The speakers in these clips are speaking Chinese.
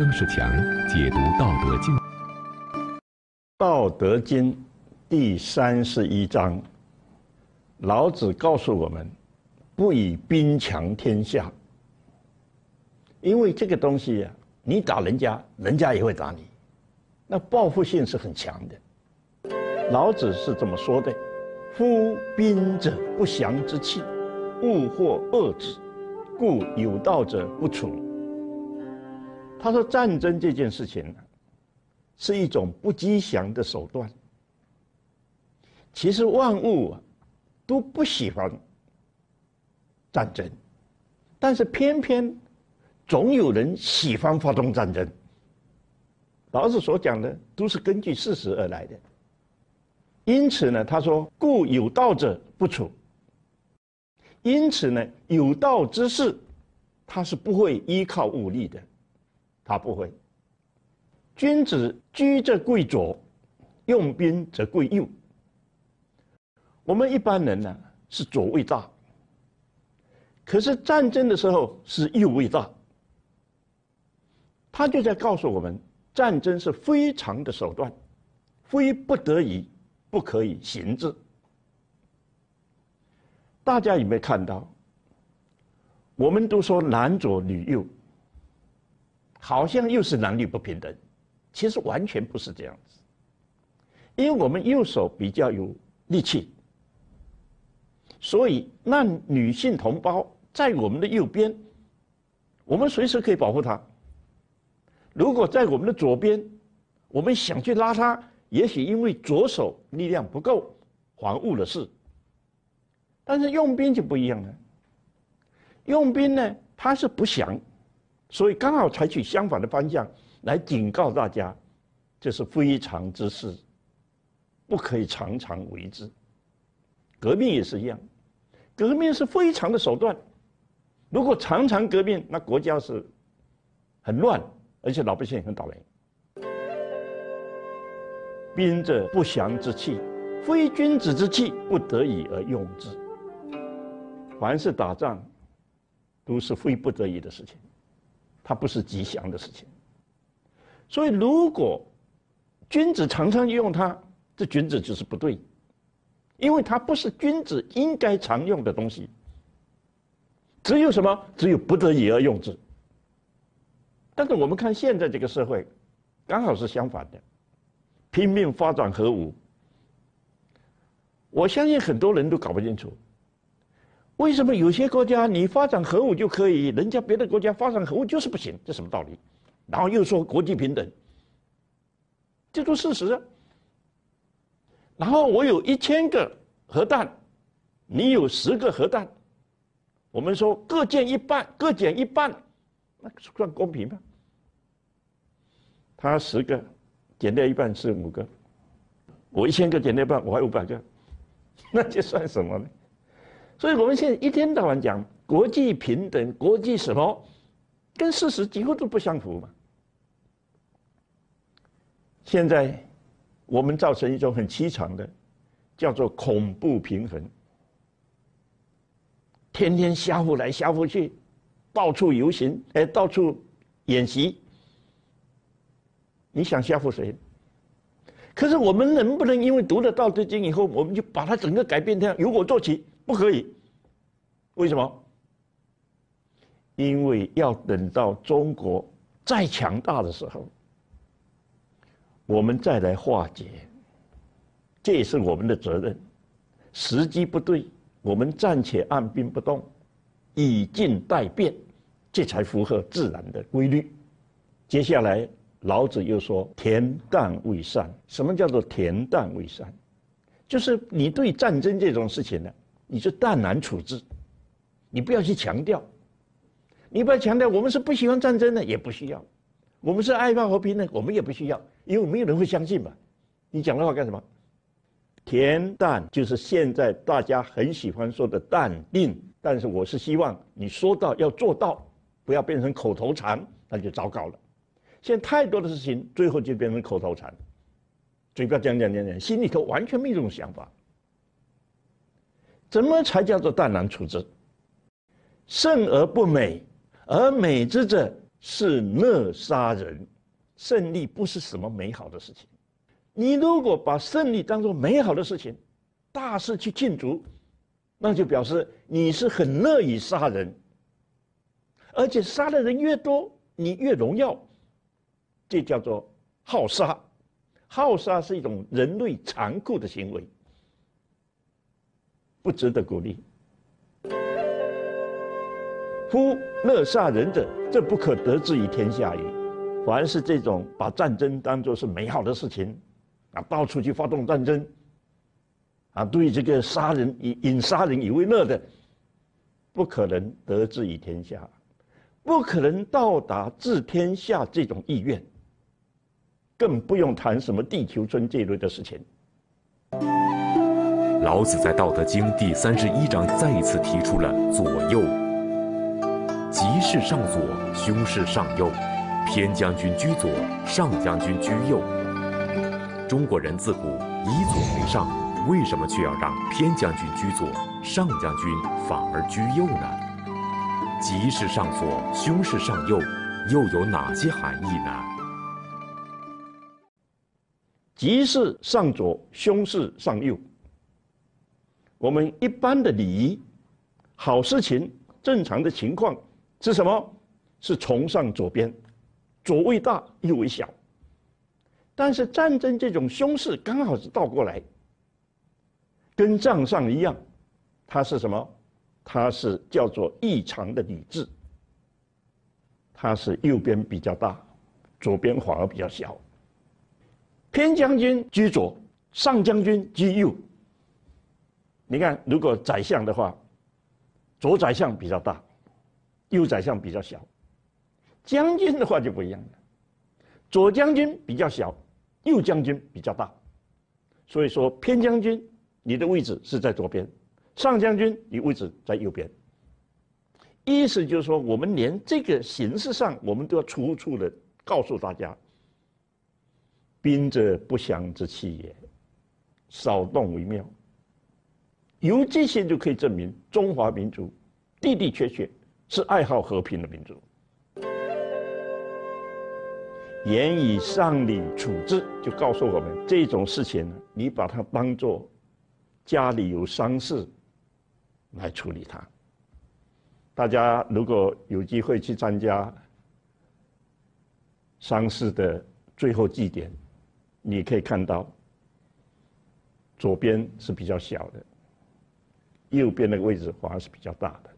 曾仕强解读《道德经》。《道德经》第三十一章，老子告诉我们：不以兵强天下。因为这个东西呀，你打人家，人家也会打你，那报复性是很强的。老子是这么说的：“夫兵者，不祥之器，物或恶之，故有道者不处。”他说：“战争这件事情，是一种不吉祥的手段。其实万物，都不喜欢战争，但是偏偏总有人喜欢发动战争。老子所讲的都是根据事实而来的。因此呢，他说：‘故有道者不处。’因此呢，有道之士，他是不会依靠武力的。”他不会。君子居则贵左，用兵则贵右。我们一般人呢是左为大，可是战争的时候是右为大。他就在告诉我们，战争是非常的手段，非不得已不可以行之。大家有没有看到？我们都说男左女右。好像又是男女不平等，其实完全不是这样子。因为我们右手比较有力气，所以那女性同胞在我们的右边，我们随时可以保护她。如果在我们的左边，我们想去拉她，也许因为左手力量不够，还误了事。但是用兵就不一样了，用兵呢，他是不想。所以刚好采取相反的方向来警告大家，这是非常之事，不可以常常为之。革命也是一样，革命是非常的手段，如果常常革命，那国家是很乱，而且老百姓很倒霉。兵者，不祥之器，非君子之器，不得已而用之。凡是打仗，都是非不得已的事情。它不是吉祥的事情，所以如果君子常常用它，这君子就是不对，因为它不是君子应该常用的东西。只有什么？只有不得已而用之。但是我们看现在这个社会，刚好是相反的，拼命发展核武。我相信很多人都搞不清楚。为什么有些国家你发展核武就可以，人家别的国家发展核武就是不行？这什么道理？然后又说国际平等，这都事实。然后我有一千个核弹，你有十个核弹，我们说各减一半，各减一半，那算公平吗？他十个减掉一半是五个，我一千个减掉一半，我还五百个，那这算什么呢？所以我们现在一天到晚讲国际平等、国际什么，跟事实几乎都不相符嘛。现在我们造成一种很凄惨的，叫做恐怖平衡，天天吓唬来吓唬去，到处游行，哎，到处演习。你想吓唬谁？可是我们能不能因为读了《道德经》以后，我们就把它整个改变掉，由我做起？不可以，为什么？因为要等到中国再强大的时候，我们再来化解，这也是我们的责任。时机不对，我们暂且按兵不动，以静待变，这才符合自然的规律。接下来，老子又说：“恬淡为善。”什么叫做恬淡为善？就是你对战争这种事情呢？你就淡然处之，你不要去强调，你不要强调我们是不喜欢战争的，也不需要；我们是爱好和平的，我们也不需要，因为没有人会相信嘛。你讲的话干什么？恬淡就是现在大家很喜欢说的淡定，但是我是希望你说到要做到，不要变成口头禅，那就糟糕了。现在太多的事情，最后就变成口头禅，嘴巴讲讲讲讲，心里头完全没有这种想法。怎么才叫做淡然处之？胜而不美，而美之者是乐杀人，胜利不是什么美好的事情。你如果把胜利当做美好的事情，大肆去庆祝，那就表示你是很乐意杀人，而且杀的人越多，你越荣耀。这叫做好杀，好杀是一种人类残酷的行为，不值得鼓励。夫乐杀人者，这不可得之于天下也。凡是这种把战争当作是美好的事情，啊，到处去发动战争，啊，对这个杀人以引杀人以为乐的，不可能得之于天下，不可能到达治天下这种意愿，更不用谈什么地球村这类的事情。老子在《道德经》第三十一章再一次提出了左右。吉事上左，凶事上右，偏将军居左，上将军居右。中国人自古以左为上，为什么却要让偏将军居左，上将军反而居右呢？吉事上左，凶事上右，又有哪些含义呢？吉事上左，凶事上右。我们一般的礼仪，好事情，正常的情况。是什么？是崇尚左边，左为大，右为小。但是战争这种凶事刚好是倒过来，跟账上一样，它是什么？它是叫做异常的理智。它是右边比较大，左边反而比较小。偏将军居左，上将军居右。你看，如果宰相的话，左宰相比较大。右宰相比较小，将军的话就不一样了。左将军比较小，右将军比较大，所以说偏将军你的位置是在左边，上将军你位置在右边。意思就是说，我们连这个形式上，我们都要处处的告诉大家：兵者不祥之器也，少动为妙。由这些就可以证明中华民族的的确确。是爱好和平的民族。言以上礼处置，就告诉我们这种事情，你把它当做家里有丧事来处理它。大家如果有机会去参加丧事的最后祭典，你可以看到，左边是比较小的，右边那个位置反而是比较大的。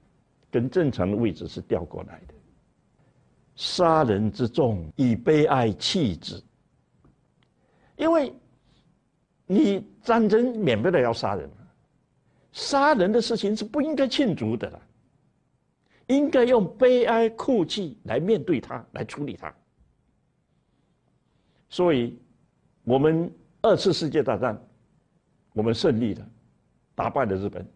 跟正常的位置是调过来的。杀人之众，以悲哀弃之。因为，你战争免不了要杀人，杀人的事情是不应该庆祝的了，应该用悲哀哭泣来面对它，来处理它。所以，我们二次世界大战，我们胜利了，打败了日本。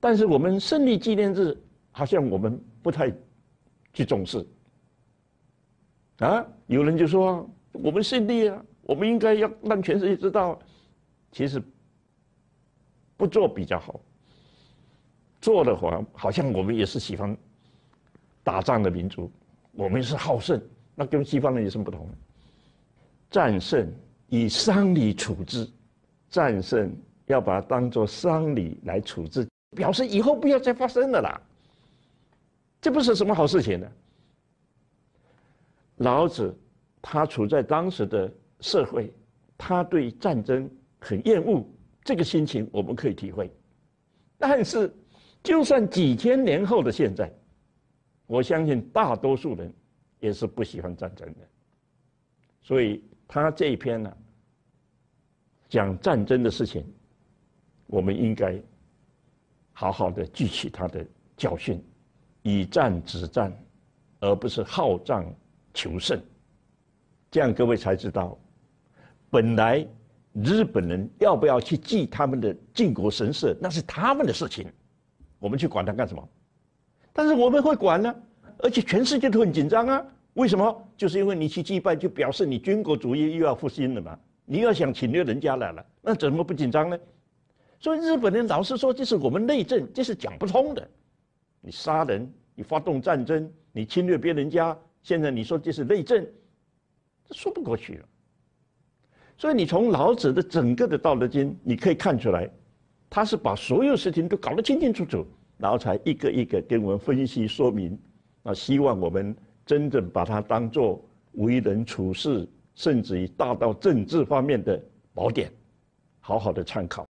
但是我们胜利纪念日好像我们不太去重视啊！有人就说我们胜利啊，我们应该要让全世界知道。其实不做比较好，做的话好像我们也是喜欢打仗的民族，我们是好胜，那跟西方人有什么不同？战胜以丧礼处置，战胜要把它当做丧礼来处置。表示以后不要再发生了啦，这不是什么好事情呢。老子他处在当时的社会，他对战争很厌恶，这个心情我们可以体会。但是，就算几千年后的现在，我相信大多数人也是不喜欢战争的。所以他这一篇呢，讲战争的事情，我们应该。好好的汲取他的教训，以战止战，而不是好战求胜。这样各位才知道，本来日本人要不要去祭他们的靖国神社，那是他们的事情，我们去管他干什么？但是我们会管呢，而且全世界都很紧张啊。为什么？就是因为你去祭拜，就表示你军国主义又要复兴了嘛。你要想侵略人家来了，那怎么不紧张呢？所以日本人老是说这是我们内政，这是讲不通的。你杀人，你发动战争，你侵略别人家，现在你说这是内政，这说不过去了。所以你从老子的整个的《道德经》，你可以看出来，他是把所有事情都搞得清清楚楚，然后才一个一个给我们分析说明。啊，希望我们真正把它当做为人处事，甚至于大到政治方面的宝典，好好的参考。